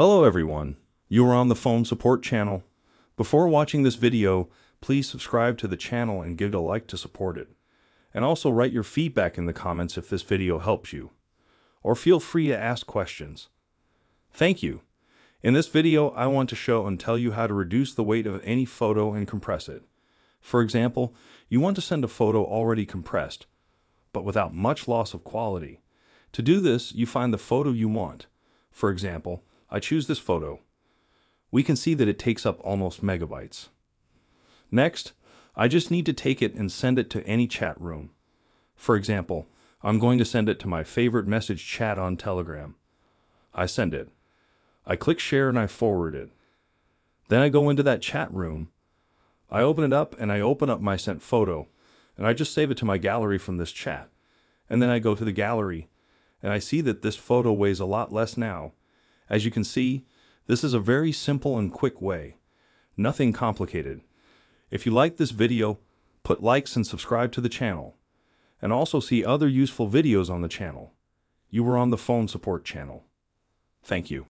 Hello everyone, you are on the phone support channel. Before watching this video, please subscribe to the channel and give it a like to support it. And also write your feedback in the comments if this video helps you. Or feel free to ask questions. Thank you. In this video, I want to show and tell you how to reduce the weight of any photo and compress it. For example, you want to send a photo already compressed, but without much loss of quality. To do this, you find the photo you want. For example, I choose this photo. We can see that it takes up almost megabytes. Next, I just need to take it and send it to any chat room. For example, I'm going to send it to my favorite message chat on Telegram. I send it. I click share and I forward it. Then I go into that chat room. I open it up and I open up my sent photo and I just save it to my gallery from this chat. And then I go to the gallery and I see that this photo weighs a lot less now. As you can see, this is a very simple and quick way. Nothing complicated. If you like this video, put likes and subscribe to the channel. And also see other useful videos on the channel. You were on the phone support channel. Thank you.